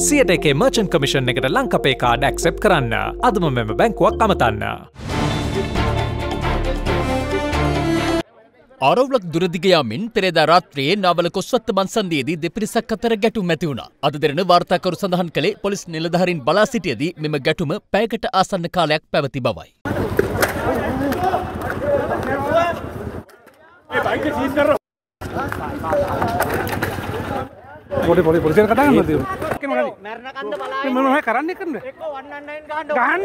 සියට එකේ මර්චන් කමිෂන් එකට ලංකපේ කාඩ ඇක්සෙප් කරන්න අදම මෙම බැංකුවක් අමතන්න. ආරවුලක් දුරදිගයාමින් පෙරේද රාත්‍රයේ නාවල කොස්වත්ත මන්සන්දයේදී දෙපිරිසක් අතර ගැටුම් ඇති වුණා. අද දෙරන වාර්තාකරු සඳහන් කළේ පොලිස් නිලධහරින් බලා සිටියදී මෙම ගැටුම පැයකට ආසන්න කාලයක් පැවති බවයි. පොඩි පොඩි පොලිසියට කතා කරන්න තියෙනවා. මැරණ කන්ද මේ මොනවයි කරන්නේ කරන්න? එක්ක 199 ගහන්න ගහන්න.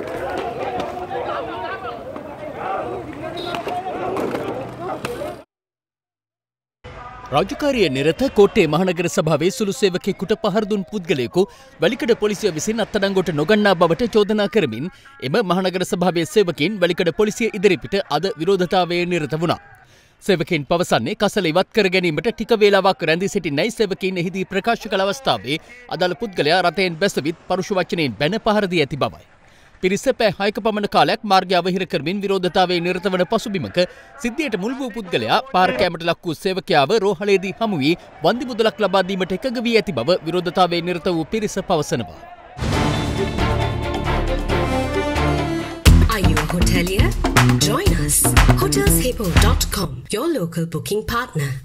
රාජකාරිය නිරත කෝට්ටේ මහනගර සභාවේ සුළු සේවකයෙකුට පහරදුන් පුද්ගලයෙකු වැලිකඩ පොලිසිය විසින් අත්අඩංගුවට නොගන්නා බවට චෝදනා කරමින් එම මහනගර සභාවේ සේවකින් වැලිකඩ පොලිසිය ඉදිරිපිට අද විරෝධතාවයේ නිරත වුණා. සේවකින් පවසන්නේ කසල ඉවත් කර ගැනීමට ටික වේලාවක් රැඳී සිටින්නයි සේවකින් එහිදී ප්‍රකාශ කළ අවස්ථාවේ අදාළ පුද්ගලයා රථයෙන් බැසවිත් පරුෂ වචනයෙන් බැන පහර දී ඇති බවයි. පිරිස පෑ හයක පමණ කාලයක් මාර්ගය අවහිර කරමින් විරෝධතාවයේ නිරත වන පසුබිමක සිද්ධියට මුල් වූ පුද්ගලයා පාරකෑමට ලක් වූ සේවකයාව රෝහලේදී හමු වී වන්දි මුදලක් ලබා දීමට එකඟ වී ඇති බව විරෝධතාවයේ නිරත වූ පිරිස පවසනවා. Are you a hotelier? bookingpeople.com, your local booking partner.